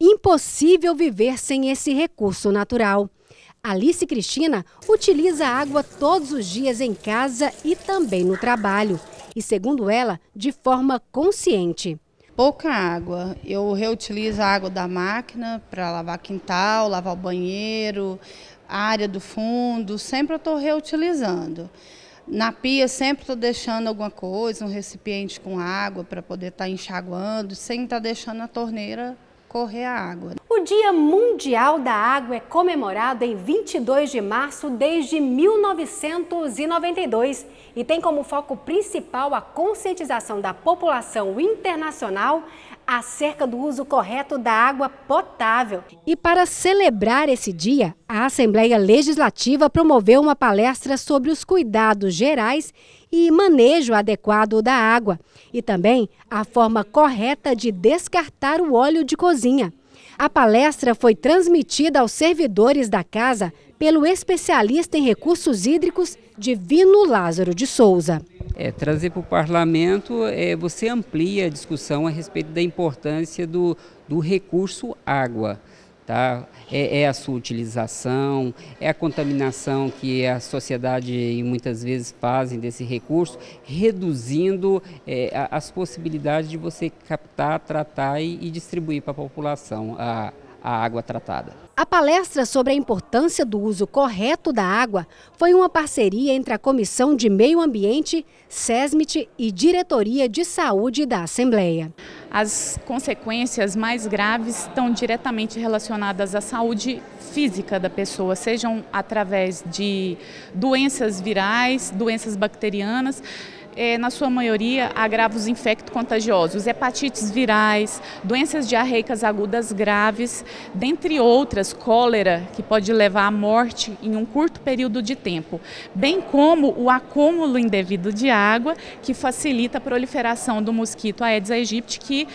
impossível viver sem esse recurso natural. Alice Cristina utiliza água todos os dias em casa e também no trabalho. E, segundo ela, de forma consciente. Pouca água. Eu reutilizo a água da máquina para lavar quintal, lavar o banheiro, a área do fundo. Sempre eu estou reutilizando. Na pia sempre estou deixando alguma coisa, um recipiente com água para poder estar tá enxaguando, sem estar tá deixando a torneira correr a água. O Dia Mundial da Água é comemorado em 22 de março desde 1992 e tem como foco principal a conscientização da população internacional acerca do uso correto da água potável. E para celebrar esse dia, a Assembleia Legislativa promoveu uma palestra sobre os cuidados gerais e manejo adequado da água e também a forma correta de descartar o óleo de cozinha. A palestra foi transmitida aos servidores da casa pelo especialista em recursos hídricos Divino Lázaro de Souza. É, trazer para o parlamento, é, você amplia a discussão a respeito da importância do, do recurso água. Tá? É, é, a sua utilização, é a contaminação que a sociedade muitas vezes fazem desse recurso, reduzindo é, as possibilidades de você captar, tratar e, e distribuir para a população a, a água tratada. A palestra sobre a importância do uso correto da água foi uma parceria entre a Comissão de Meio Ambiente, SESMIT e Diretoria de Saúde da Assembleia. As consequências mais graves estão diretamente relacionadas à saúde física da pessoa, sejam através de doenças virais, doenças bacterianas, é, na sua maioria, agravos infecto-contagiosos, hepatites virais, doenças diarreicas agudas graves, dentre outras, cólera, que pode levar à morte em um curto período de tempo, bem como o acúmulo indevido de água, que facilita a proliferação do mosquito Aedes aegypti, que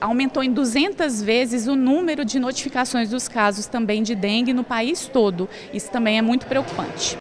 aumentou em 200 vezes o número de notificações dos casos também de dengue no país todo. Isso também é muito preocupante.